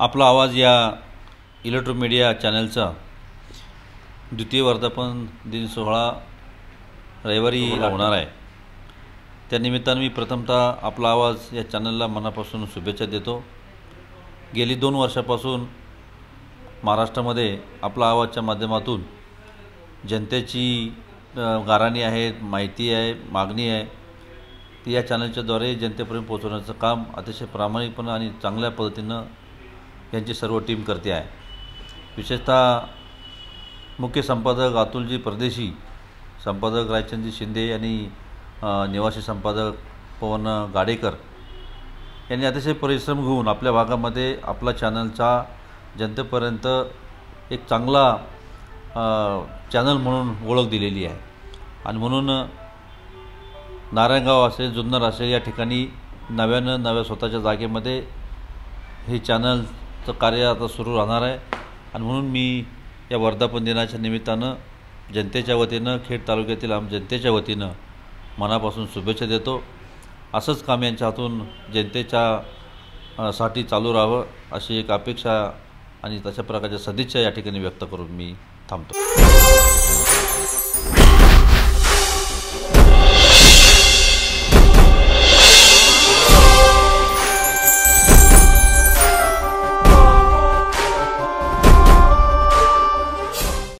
आपला आवाज या इलेक्ट्रोमीडिया चॅनलचा द्वितीय वर्धापन दिन सोहळा रविवारी होणार आहे. त्यानिमित्तानं मी प्रथमतः आपला आवाज या चॅनलला मनापासून शुभेच्छा देतो. गेली दोन वर्षापासून महाराष्ट्रामध्ये आपला आवाजच्या माध्यमातून जनतेची अ, गाऱ्हाणी आहे माहिती आहे मागणी आहे. ती या चॅनलच्याद्वारे जनतेपर्यंत पोहोचवण्याचं काम अतिशय प्रामाणिकपणे आणि चांगल्या पद्धतीनं यांची सर्व टीम करते आहे. विशेषतः मुख्य संपादक अतुलजी परदेशी संपादक रायचंदजी शिंदे आणि निवासी संपादक पवन गाडेकर यांनी अतिशय परिश्रम घेऊन आपल्या भागामध्ये आपला चॅनलचा जनतेपर्यंत एक चांगला चॅनल म्हणून ओळख दिलेली आहे. आणि म्हणून नारायणगाव असेल जुन्नर असेल या ठिकाणी नव्यानं नव्या स्वतःच्या जागेमध्ये हे चॅनल चं कार्य आता सुरू राहणार आहे. आणि म्हणून मी या वर्धापन दिनाच्या निमित्तानं जनतेच्या वतीनं खेड तालुक्यातील आम जनतेच्या वतीनं मनापासून शुभेच्छा देतो. असंच काम यांच्या हातून जनतेच्या साठी चालू राहावं अशी एक अपेक्षा आणि तशा प्रकारच्या सदिच्छा या ठिकाणी व्यक्त करून मी थांबतो.